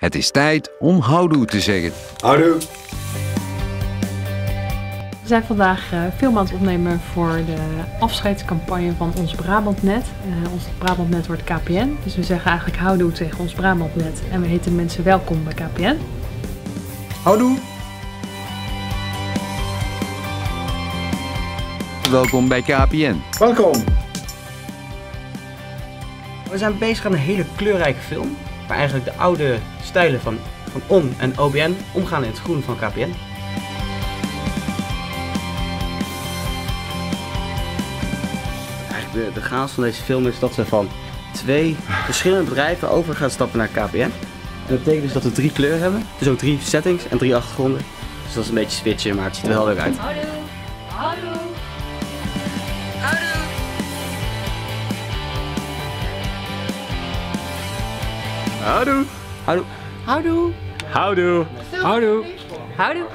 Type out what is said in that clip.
Het is tijd om houdoe te zeggen. Houdoe. We zijn vandaag uh, film aan het opnemen voor de afscheidscampagne van ons Brabantnet. Uh, ons Brabantnet wordt KPN, dus we zeggen eigenlijk houdoe tegen ons Brabantnet. En we heten mensen welkom bij KPN. Houdoe. Welkom bij KPN. Welkom. We zijn bezig aan een hele kleurrijke film. Waar eigenlijk de oude stijlen van, van ON en OBN omgaan in het groen van KPN. Eigenlijk de, de gaas van deze film is dat ze van twee verschillende bedrijven over gaan stappen naar KPN. En dat betekent dus dat we drie kleuren hebben. Dus ook drie settings en drie achtergronden. Dus dat is een beetje switchen, maar het ziet er wel leuk uit. Houdoe. Houdoe. Houdoe! Houdoe. Houdoe! Houdoe.